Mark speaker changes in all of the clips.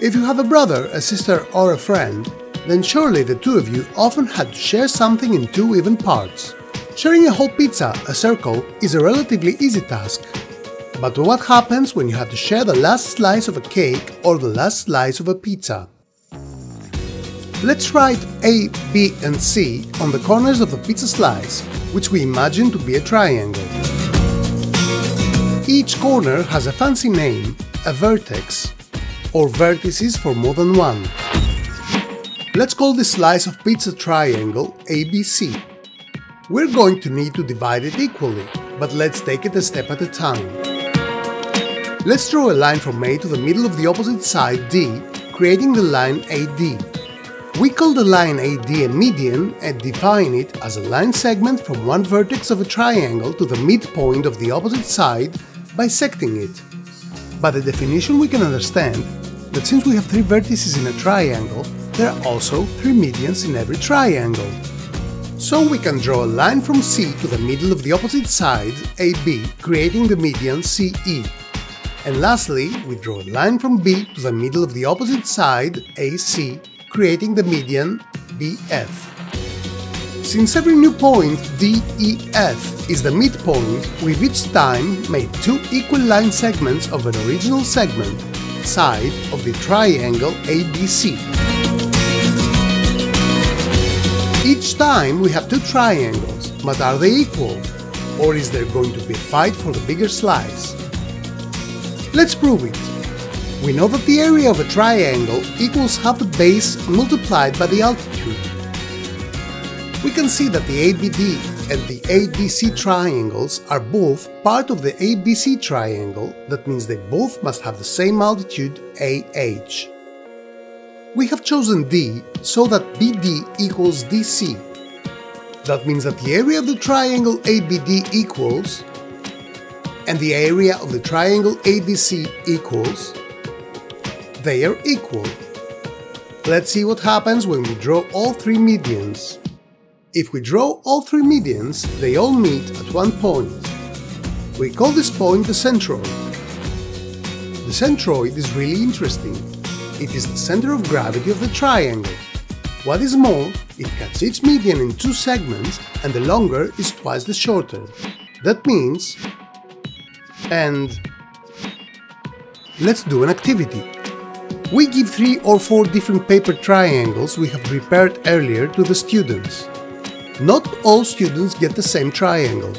Speaker 1: If you have a brother, a sister, or a friend, then surely the two of you often had to share something in two even parts. Sharing a whole pizza, a circle, is a relatively easy task. But what happens when you have to share the last slice of a cake or the last slice of a pizza? Let's write A, B and C on the corners of the pizza slice, which we imagine to be a triangle. Each corner has a fancy name, a vertex, or vertices for more than one. Let's call this slice of pizza triangle ABC. We're going to need to divide it equally, but let's take it a step at a time. Let's draw a line from A to the middle of the opposite side D, creating the line AD. We call the line AD a median and define it as a line segment from one vertex of a triangle to the midpoint of the opposite side, bisecting it. By the definition we can understand that since we have three vertices in a triangle, there are also three medians in every triangle. So we can draw a line from C to the middle of the opposite side, AB, creating the median CE. And lastly, we draw a line from B to the middle of the opposite side, AC, creating the median BF. Since every new point DEF is the midpoint, we've each time made two equal line segments of an original segment, side of the triangle ABC. Each time we have two triangles, but are they equal? Or is there going to be a fight for the bigger slice? Let's prove it. We know that the area of a triangle equals half the base multiplied by the altitude. We can see that the ABD and the ADC triangles are both part of the ABC triangle, that means they both must have the same altitude AH. We have chosen D so that BD equals DC. That means that the area of the triangle ABD equals and the area of the triangle ADC equals they are equal. Let's see what happens when we draw all three medians. If we draw all three medians, they all meet at one point. We call this point the centroid. The centroid is really interesting. It is the center of gravity of the triangle. What is more, it cuts each median in two segments and the longer is twice the shorter. That means... And... Let's do an activity. We give three or four different paper triangles we have prepared earlier to the students. Not all students get the same triangle.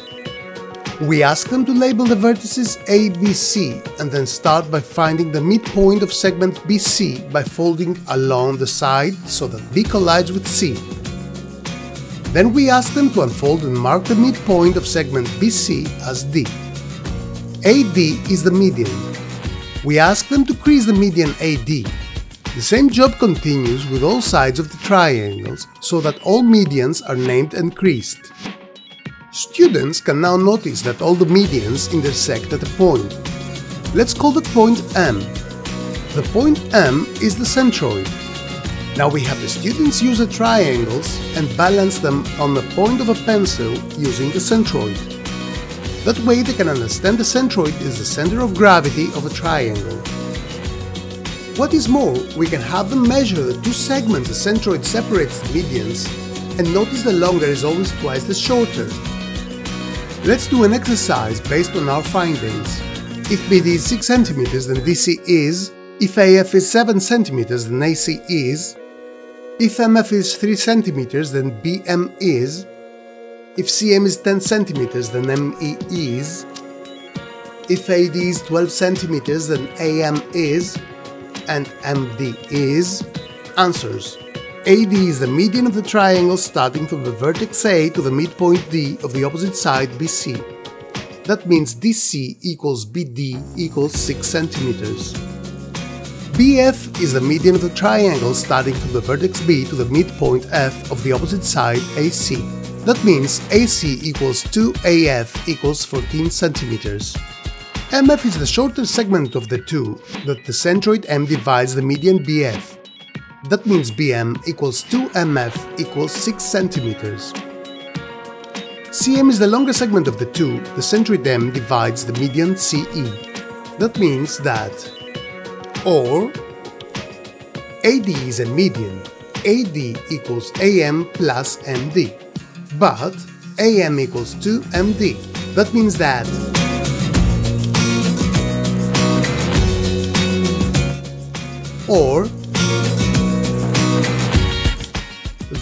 Speaker 1: We ask them to label the vertices A, B, C and then start by finding the midpoint of segment BC by folding along the side so that B collides with C. Then we ask them to unfold and mark the midpoint of segment BC as D. AD is the median, we ask them to crease the median AD. The same job continues with all sides of the triangles, so that all medians are named and creased. Students can now notice that all the medians intersect at a point. Let's call the point M. The point M is the centroid. Now we have the students use the triangles and balance them on the point of a pencil using the centroid. That way they can understand the centroid is the center of gravity of a triangle. What is more, we can have them measure the two segments the centroid separates the medians and notice the longer is always twice the shorter. Let's do an exercise based on our findings. If BD is 6 cm then DC is, if AF is 7 cm then AC is, if MF is 3 cm then BM is, if CM is 10 centimeters, then ME is. If AD is 12 centimeters, then AM is. And MD is. Answers. AD is the median of the triangle starting from the vertex A to the midpoint D of the opposite side BC. That means DC equals BD equals 6 centimeters. BF is the median of the triangle starting from the vertex B to the midpoint F of the opposite side AC. That means AC equals 2AF equals 14 centimeters. MF is the shorter segment of the two that the centroid M divides the median BF. That means BM equals 2MF equals 6 centimeters. CM is the longer segment of the two, the centroid M divides the median CE. That means that or AD is a median. AD equals AM plus MD. But AM equals 2MD. That means that or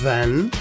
Speaker 1: then